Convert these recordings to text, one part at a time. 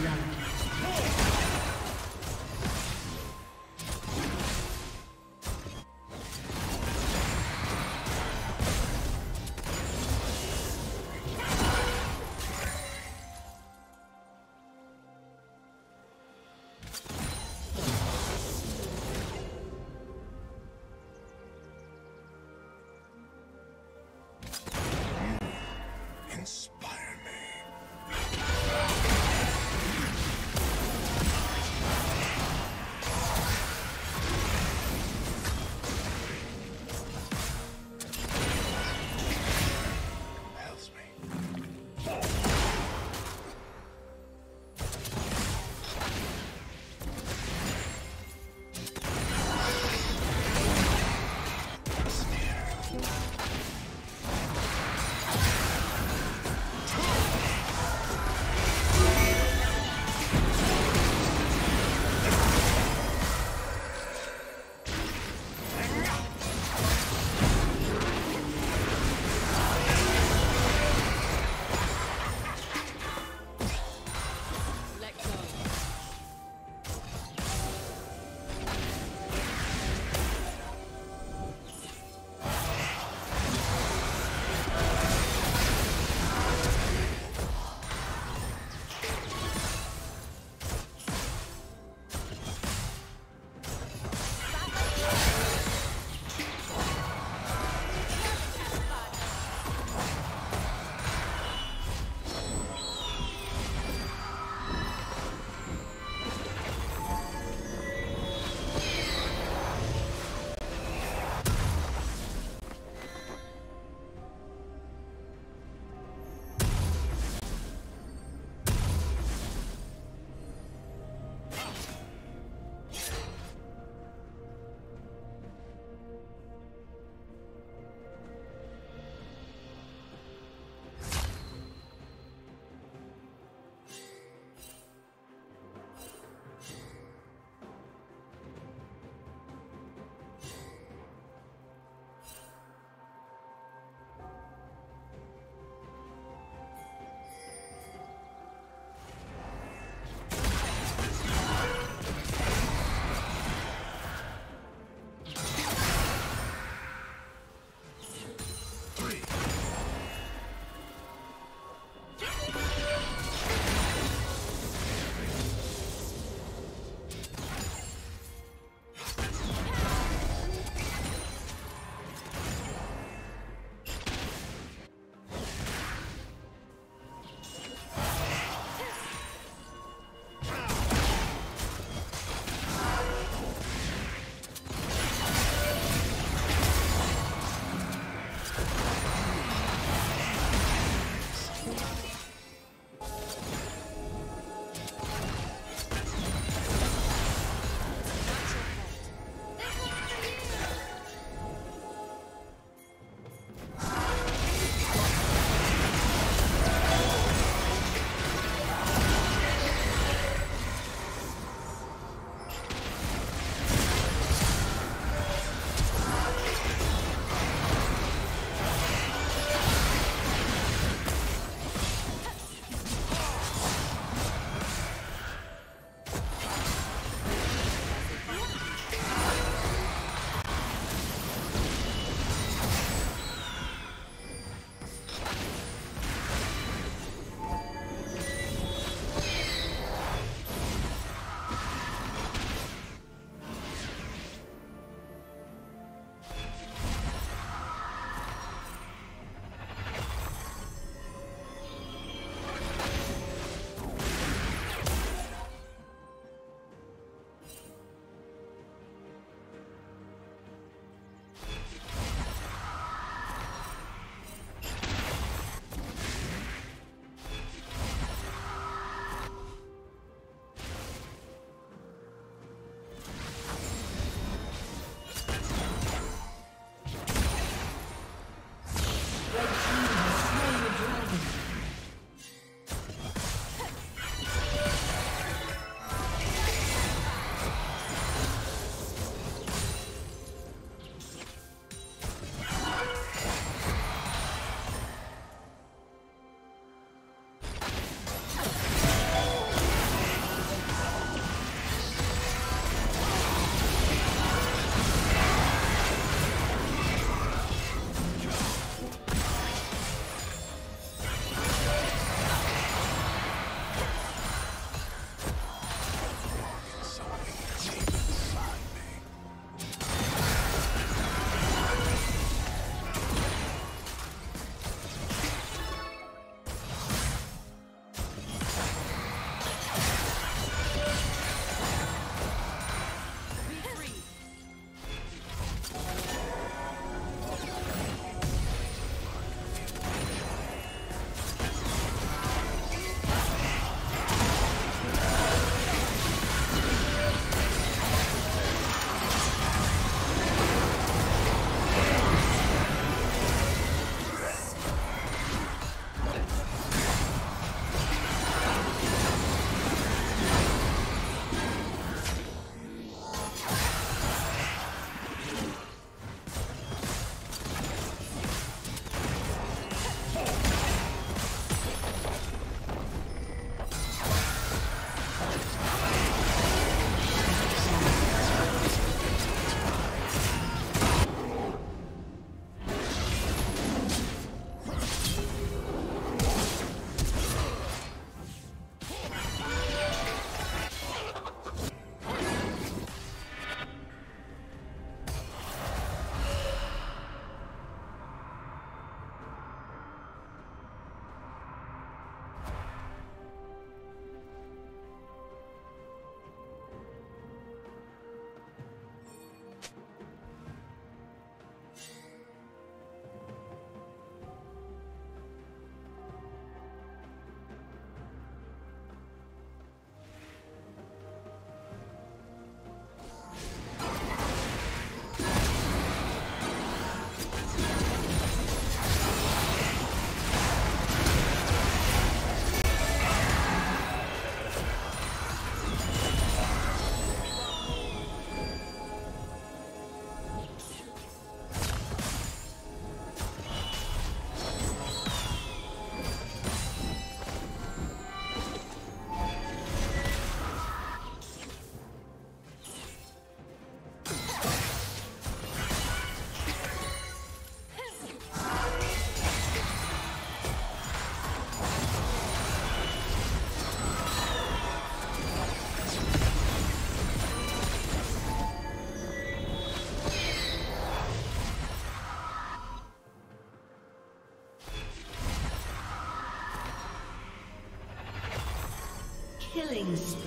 blood.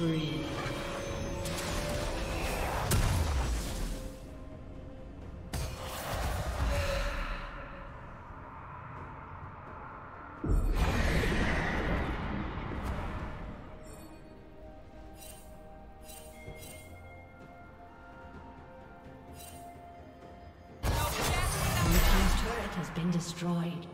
Spree. been destroyed.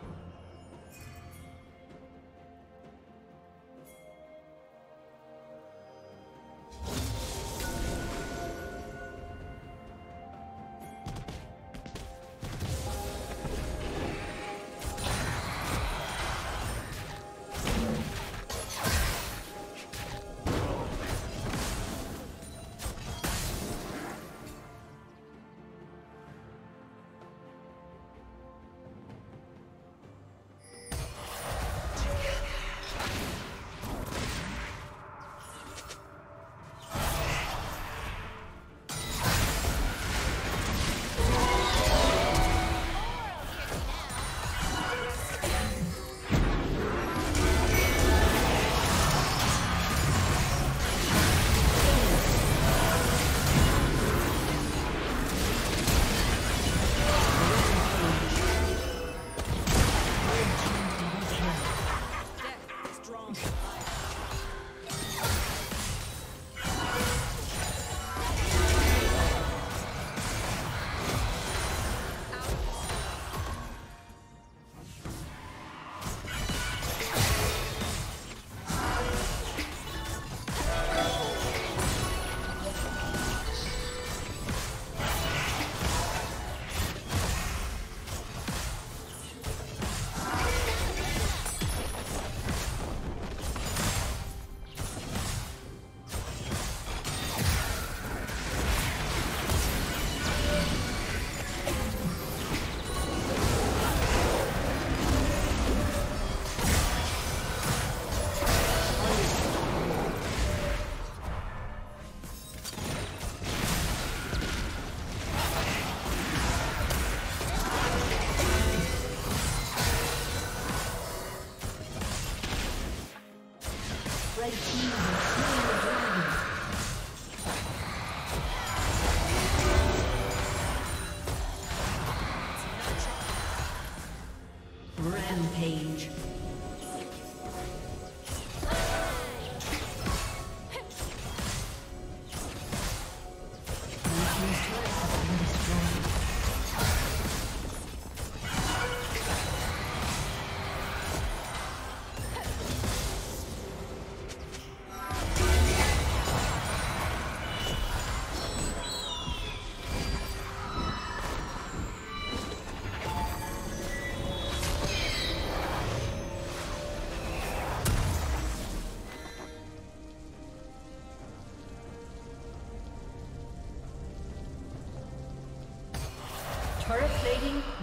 Turret